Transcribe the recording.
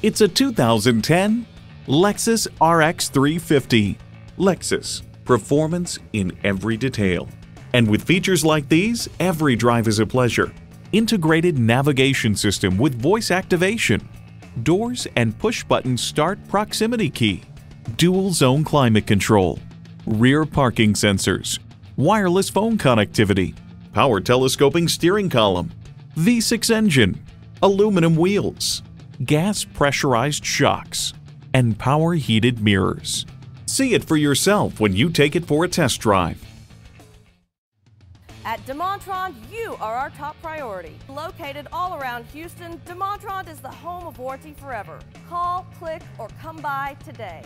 It's a 2010 Lexus RX 350. Lexus, performance in every detail. And with features like these, every drive is a pleasure. Integrated navigation system with voice activation, doors and push-button start proximity key, dual zone climate control, rear parking sensors, wireless phone connectivity, power telescoping steering column, V6 engine, aluminum wheels, gas pressurized shocks, and power heated mirrors. See it for yourself when you take it for a test drive. At DeMontrond, you are our top priority. Located all around Houston, DeMontrond is the home of warranty forever. Call, click, or come by today.